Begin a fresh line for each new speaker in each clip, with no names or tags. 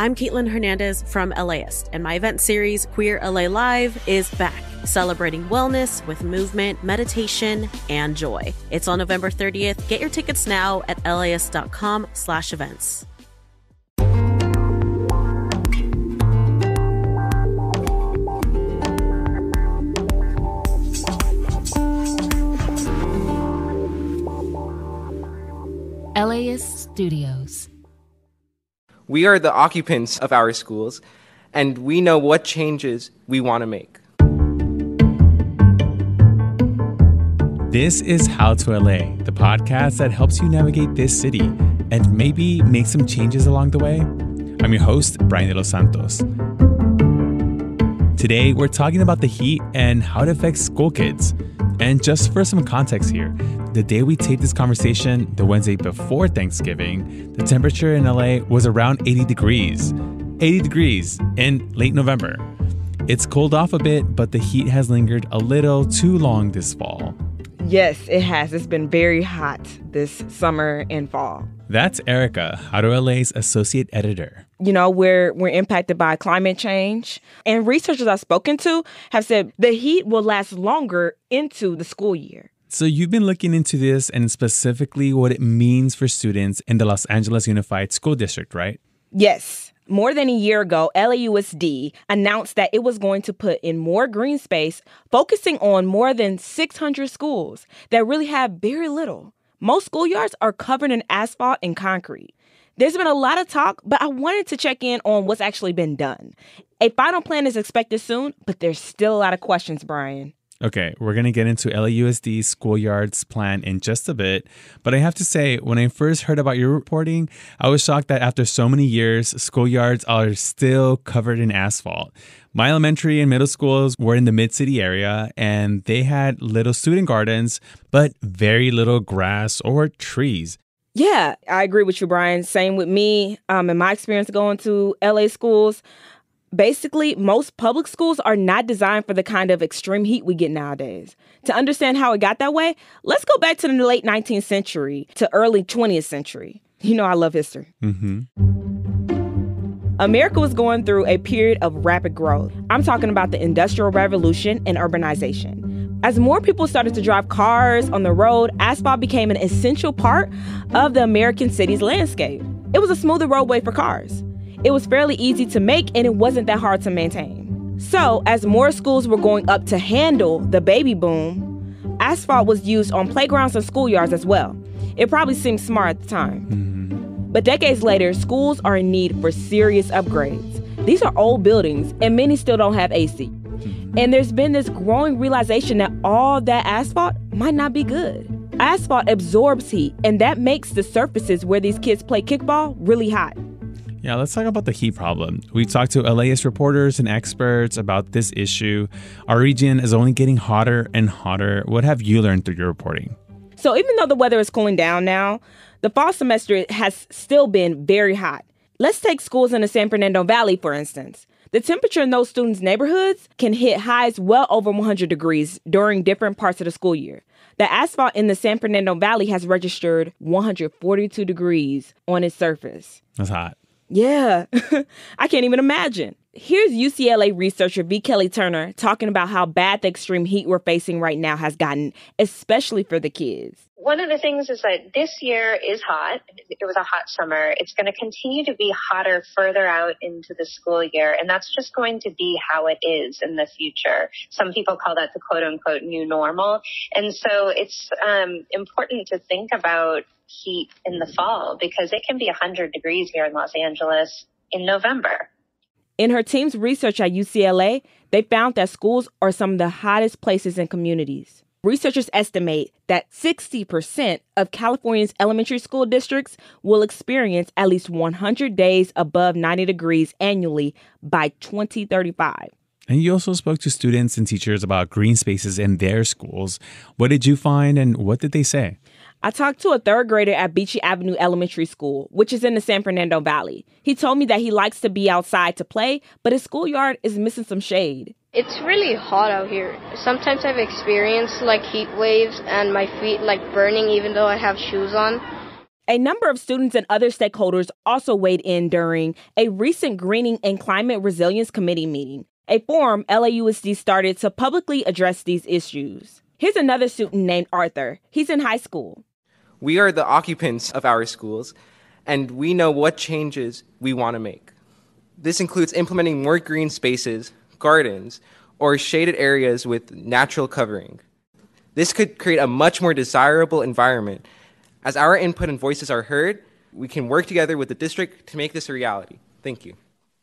I'm Caitlin Hernandez from LAist, and my event series, Queer LA Live, is back, celebrating wellness with movement, meditation, and joy. It's on November 30th. Get your tickets now at laist.com slash events.
LAist Studios.
We are the occupants of our schools, and we know what changes we want to make.
This is How to LA, the podcast that helps you navigate this city and maybe make some changes along the way. I'm your host, Brian de los Santos. Today, we're talking about the heat and how it affects school kids. And just for some context here, the day we taped this conversation, the Wednesday before Thanksgiving, the temperature in LA was around 80 degrees. 80 degrees in late November. It's cooled off a bit, but the heat has lingered a little too long this fall.
Yes, it has. It's been very hot this summer and fall.
That's Aaricka, How to LA's associate editor.
You know, we're we're impacted by climate change. And researchers I've spoken to have said the heat will last longer into the school year.
So you've been looking into this and specifically what it means for students in the Los Angeles Unified School District, right?
Yes. More than a year ago, LAUSD announced that it was going to put in more green space, focusing on more than 600 schools that really have very little. Most schoolyards are covered in asphalt and concrete. There's been a lot of talk, but I wanted to check in on what's actually been done. A final plan is expected soon, but there's still a lot of questions, Brian.
Okay, we're going to get into LAUSD's schoolyards plan in just a bit. But I have to say, when I first heard about your reporting, I was shocked that after so many years, schoolyards are still covered in asphalt. My elementary and middle schools were in the mid city area, and they had little student gardens, but very little grass or trees.
Yeah, I agree with you, Brian. Same with me. Um, in my experience going to LA schools, Basically, most public schools are not designed for the kind of extreme heat we get nowadays. To understand how it got that way, let's go back to the late 19th century to early 20th century. You know, I love history.
Mm-hmm.
America was going through a period of rapid growth. I'm talking about the Industrial Revolution and urbanization. As more people started to drive cars on the road, asphalt became an essential part of the American city's landscape. It was a smoother roadway for cars. It was fairly easy to make and it wasn't that hard to maintain. So, as more schools were going up to handle the baby boom, asphalt was used on playgrounds and schoolyards as well. It probably seemed smart at the time.
Mm-hmm.
But decades later, schools are in need for serious upgrades. These are old buildings, and many still don't have AC. And there's been this growing realization that all that asphalt might not be good. Asphalt absorbs heat, and that makes the surfaces where these kids play kickball really hot.
Yeah, let's talk about the heat problem. We've talked to LAist reporters and experts about this issue. Our region is only getting hotter and hotter. What have you learned through your reporting?
So, even though the weather is cooling down now, the fall semester has still been very hot. Let's take schools in the San Fernando Valley, for instance. The temperature in those students' neighborhoods can hit highs well over 100 degrees during different parts of the school year. The asphalt in the San Fernando Valley has registered 142 degrees on its surface.
That's hot.
Yeah, I can't even imagine. Here's UCLA researcher V. Kelly Turner talking about how bad the extreme heat we're facing right now has gotten, especially for the kids.
One of the things is that this year is hot. It was a hot summer. It's going to continue to be hotter further out into the school year. And that's just going to be how it is in the future. Some people call that the quote unquote new normal. And so it's um, important to think about heat in the fall because it can be 100 degrees here in Los Angeles in November.
In her team's research at UCLA, they found that schools are some of the hottest places in communities. Researchers estimate that 60% of California's elementary school districts will experience at least 100 days above 90 degrees annually by 2035.
And you also spoke to students and teachers about green spaces in their schools. What did you find and what did they say?
I talked to a third grader at Beachy Avenue Elementary School, which is in the San Fernando Valley. He told me that he likes to be outside to play, but his schoolyard is missing some shade.
It's really hot out here. Sometimes I've experienced like heat waves and my feet like burning even though I have shoes on.
A number of students and other stakeholders also weighed in during a recent Greening and Climate Resilience Committee meeting, a forum LAUSD started to publicly address these issues. Here's another student named Arthur. He's in high school.
We are the occupants of our schools, and we know what changes we want to make. This includes implementing more green spaces, gardens, or shaded areas with natural covering. This could create a much more desirable environment as our input and voices are heard, we can work together with the district to make this a reality. Thank you.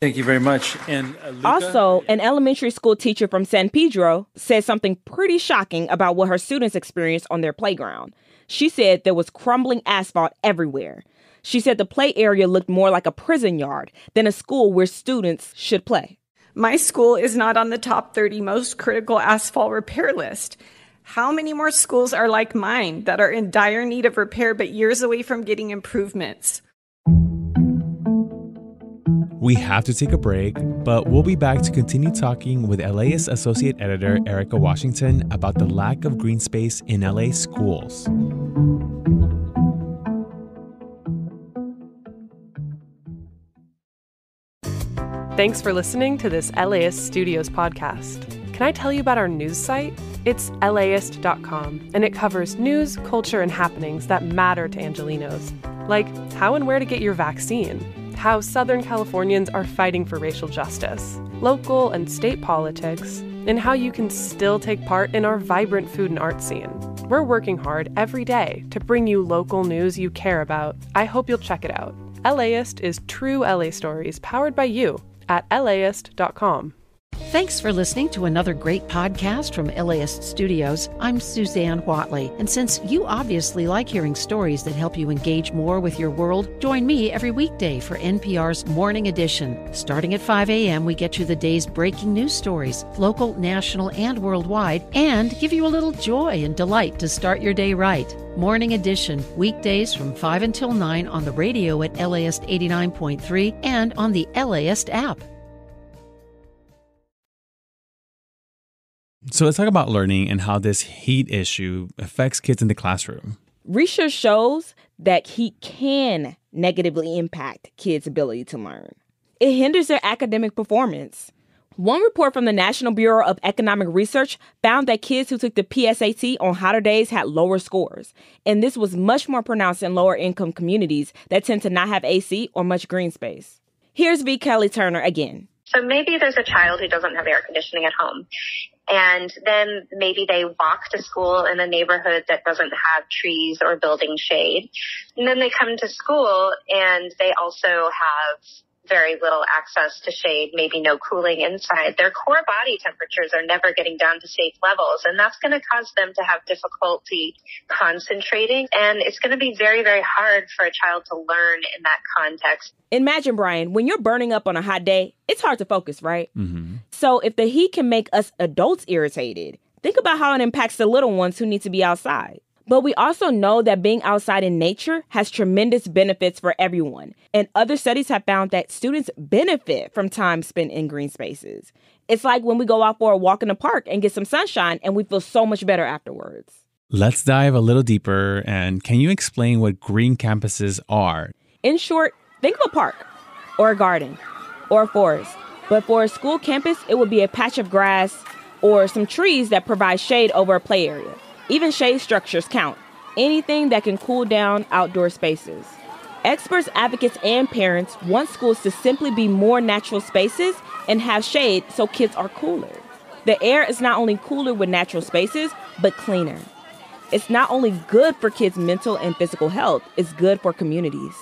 Thank you very much. And uh, Luca?
also, an elementary school teacher from San Pedro said something pretty shocking about what her students experienced on their playground. She said there was crumbling asphalt everywhere. She said the play area looked more like a prison yard than a school where students should play.
My school is not on the top 30 most critical asphalt repair list. How many more schools are like mine that are in dire need of repair but years away from getting improvements?
We have to take a break, but we'll be back to continue talking with LAist Associate Editor Aaricka Washington about the lack of green space in LA schools.
Thanks for listening to this LAist Studios podcast. Can I tell you about our news site? It's LAist.com, and it covers news, culture, and happenings that matter to Angelenos, like how and where to get your vaccine, how Southern Californians are fighting for racial justice, local and state politics, and how you can still take part in our vibrant food and art scene. We're working hard every day to bring you local news you care about. I hope you'll check it out. LAist is true LA stories powered by you at LAist.com.
Thanks for listening to another great podcast from LAist Studios. I'm Suzanne Whatley, and since you obviously like hearing stories that help you engage more with your world, join me every weekday for NPR's Morning Edition. Starting at 5 a.m., we get you the day's breaking news stories, local, national, and worldwide, and give you a little joy and delight to start your day right. Morning Edition, weekdays from 5 until 9 on the radio at LAist 89.3 and on the LAist app.
So let's talk about learning and how this heat issue affects kids in the classroom.
Research shows that heat can negatively impact kids' ability to learn. It hinders their academic performance. One report from the National Bureau of Economic Research found that kids who took the PSAT on hotter days had lower scores, and this was much more pronounced in lower income communities that tend to not have AC or much green space. Here's V. Kelly Turner again.
So maybe there's a child who doesn't have air conditioning at home. And then maybe they walk to school in a neighborhood that doesn't have trees or building shade. And then they come to school and they also have very little access to shade, maybe no cooling inside. Their core body temperatures are never getting down to safe levels, and that's going to cause them to have difficulty concentrating. And it's going to be very, very hard for a child to learn in that context.
Imagine, Brian, when you're burning up on a hot day, it's hard to focus, right? Mm-hmm. So if the heat can make us adults irritated, think about how it impacts the little ones who need to be outside. But we also know that being outside in nature has tremendous benefits for everyone. And other studies have found that students benefit from time spent in green spaces. It's like when we go out for a walk in the park and get some sunshine and we feel so much better afterwards.
Let's dive a little deeper. And can you explain what green campuses are?
In short, think of a park or a garden or a forest. But for a school campus, it would be a patch of grass or some trees that provide shade over a play area. Even shade structures count, anything that can cool down outdoor spaces. Experts, advocates, and parents want schools to simply be more natural spaces and have shade so kids are cooler. The air is not only cooler with natural spaces, but cleaner. It's not only good for kids' mental and physical health, it's good for communities.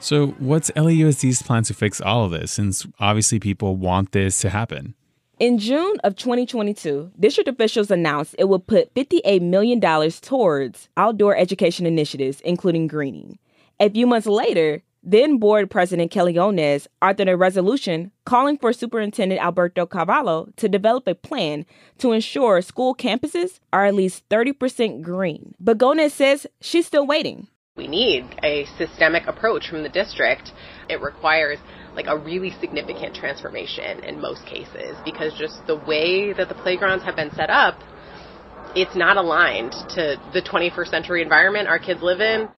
So, what's LAUSD's plan to fix all of this since obviously people want this to happen?
In June of 2022, district officials announced it would put $58 million towards outdoor education initiatives, including greening. A few months later, then board president Kelly Gonez authored a resolution calling for Superintendent Alberto Carvalho to develop a plan to ensure school campuses are at least 30% green. But Gonez says she's still waiting.
We need a systemic approach from the district. It requires like a really significant transformation in most cases because just the way that the playgrounds have been set up, it's not aligned to the 21st century environment our kids live in.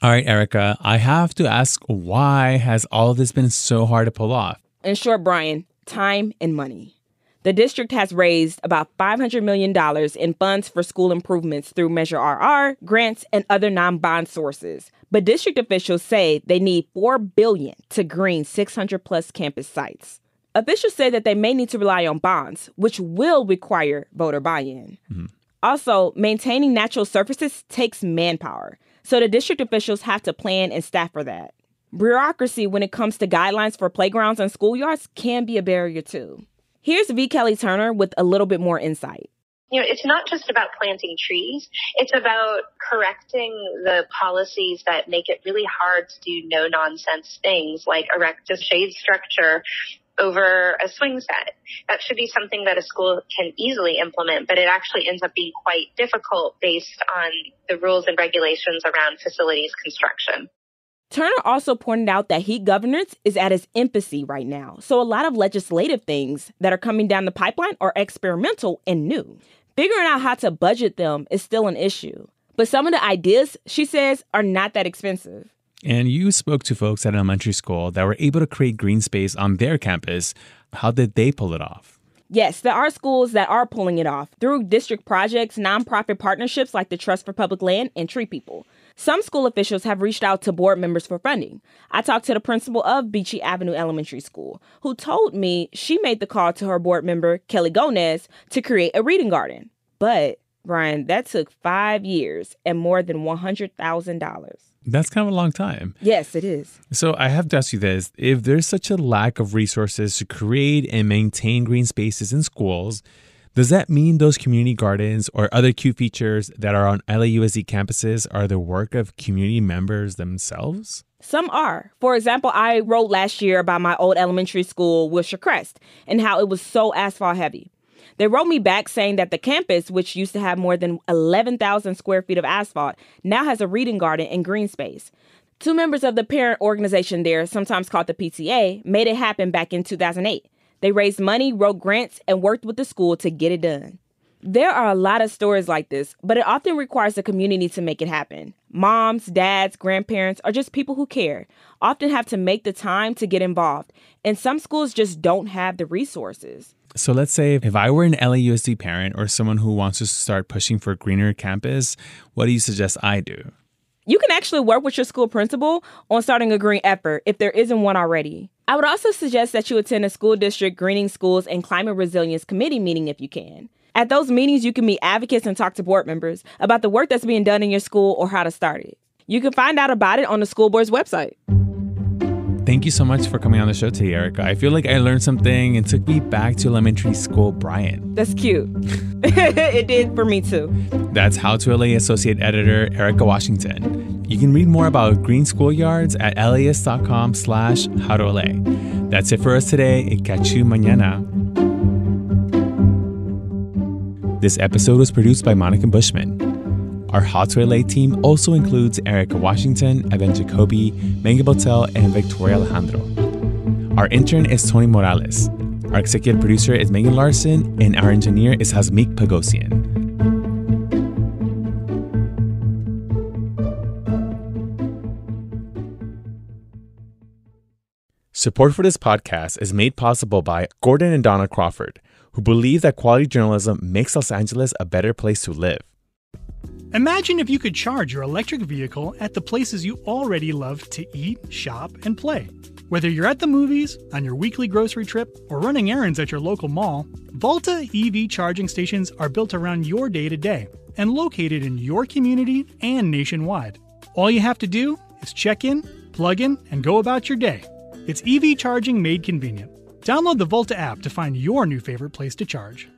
All right, Aaricka, I have to ask why has all this been so hard to pull off?
In short, Brian, time and money. The district has raised about $500 million in funds for school improvements through Measure RR, grants, and other non bond sources. But district officials say they need 4 billion to green 600 plus campus sites. Officials say that they may need to rely on bonds, which will require voter buy in. Mm-hmm. Also, maintaining natural surfaces takes manpower, so the district officials have to plan and staff for that. Bureaucracy when it comes to guidelines for playgrounds and schoolyards can be a barrier too. Here's V. Kelly Turner with a little bit more insight.
You know, it's not just about planting trees. It's about correcting the policies that make it really hard to do no nonsense things like erect a shade structure over a swing set. That should be something that a school can easily implement, but it actually ends up being quite difficult based on the rules and regulations around facilities construction.
Turner also pointed out that heat governance is at its infancy right now, so a lot of legislative things that are coming down the pipeline are experimental and new. Figuring out how to budget them is still an issue, but some of the ideas, she says, are not that expensive.
And you spoke to folks at elementary school that were able to create green space on their campus. How did they pull it off?
Yes, there are schools that are pulling it off through district projects, nonprofit partnerships like the Trust for Public Land and Tree People. Some school officials have reached out to board members for funding. I talked to the principal of Beachy Avenue Elementary School, who told me she made the call to her board member, Kelly Gonez, to create a reading garden. But, Brian, that took five years and more than $100,000.
That's kind of a long time.
Yes, it is.
So I have to ask you this if there's such a lack of resources to create and maintain green spaces in schools, does that mean those community gardens or other cute features that are on LAUSD campuses are the work of community members themselves?
Some are. For example, I wrote last year about my old elementary school, Wilshire Crest, and how it was so asphalt heavy. They wrote me back saying that the campus, which used to have more than 11,000 square feet of asphalt, now has a reading garden and green space. Two members of the parent organization there, sometimes called the PTA, made it happen back in 2008. They raised money, wrote grants, and worked with the school to get it done. There are a lot of stories like this, but it often requires the community to make it happen. Moms, dads, grandparents, or just people who care often have to make the time to get involved, and some schools just don't have the resources.
So let's say if I were an LAUSD parent or someone who wants to start pushing for a greener campus, what do you suggest I do?
You can actually work with your school principal on starting a green effort if there isn't one already. I would also suggest that you attend a school district greening schools and climate resilience committee meeting if you can. At those meetings, you can meet advocates and talk to board members about the work that's being done in your school or how to start it. You can find out about it on the school board's website.
Thank you so much for coming on the show today, Aaricka. I feel like I learned something and took me back to elementary school, Brian.
That's cute. it did for me too.
That's How to LA Associate Editor Aaricka Washington. You can read more about green schoolyards at laist.com slash how to LA. That's it for us today. Catch you mañana. This episode was produced by Monica Bushman. Our How To LA team also includes Aaricka Washington, Evan Jacoby, Megan Botel, and Victoria Alejandro. Our intern is Tony Morales. Our executive producer is Megan Larson, and our engineer is Hasmik Pagosian. Support for this podcast is made possible by Gordon and Donna Crawford, who believe that quality journalism makes Los Angeles a better place to live.
Imagine if you could charge your electric vehicle at the places you already love to eat, shop, and play. Whether you're at the movies, on your weekly grocery trip, or running errands at your local mall, Volta EV charging stations are built around your day to day and located in your community and nationwide. All you have to do is check in, plug in, and go about your day. It's EV charging made convenient. Download the Volta app to find your new favorite place to charge.